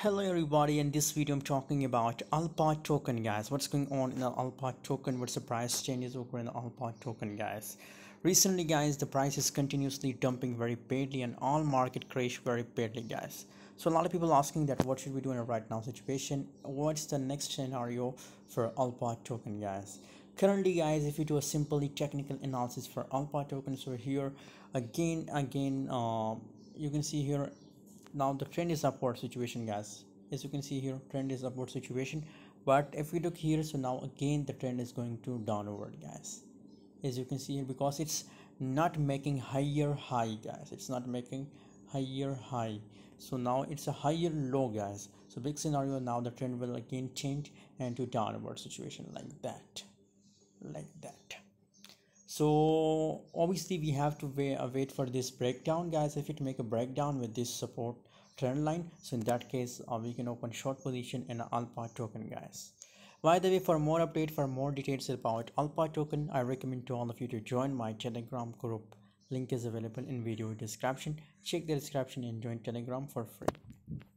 Hello everybody. In this video I'm talking about Alpha token guys. What's going on in the Alpha token? What's the price changes over in the Alpha token guys? Recently guys the price is continuously dumping very badly and all market crash very badly guys. So a lot of people asking that what should we do in a right now situation? What's the next scenario for Alpha token guys? Currently guys if you do a simply technical analysis for Alpha token so here again again uh, you can see here now the trend is upward situation guys. As you can see here trend is upward situation. But if we look here so now again the trend is going to downward guys. As you can see here because it's not making higher high guys. It's not making higher high. So now it's a higher low guys. So big scenario now the trend will again change and to downward situation like that. Like that so obviously we have to wait, uh, wait for this breakdown guys. If it make a breakdown with this support trend line so in that case uh, we can open short position in alpha token guys. By the way for more update for more details about alpha token i recommend to all of you to join my telegram group. Link is available in video description. Check the description and join telegram for free